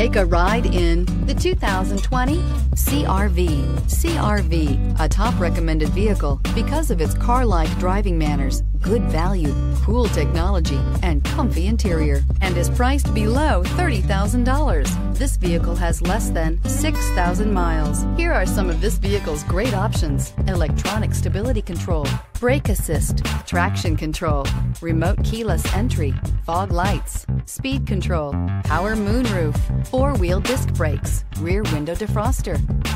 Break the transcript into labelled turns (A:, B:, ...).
A: Take a ride in the 2020 CRV. CRV, a top recommended vehicle because of its car like driving manners good value, cool technology, and comfy interior, and is priced below $30,000. This vehicle has less than 6,000 miles. Here are some of this vehicle's great options. Electronic stability control, brake assist, traction control, remote keyless entry, fog lights, speed control, power moonroof, four-wheel disc brakes, rear window defroster,